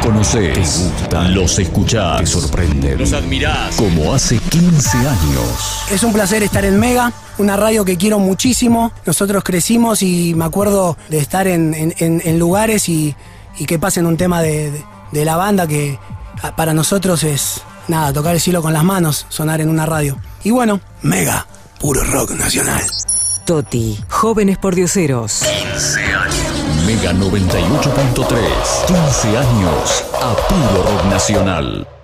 conocés, te gustan, los escuchás, te sorprenden, los admirás, como hace 15 años. Es un placer estar en Mega, una radio que quiero muchísimo. Nosotros crecimos y me acuerdo de estar en, lugares y, que pasen un tema de, de la banda que para nosotros es, nada, tocar el cielo con las manos, sonar en una radio. Y bueno, Mega, puro rock nacional. Toti, jóvenes por dioseros. 15 años. Mega 98.3. 15 años a puro rock nacional.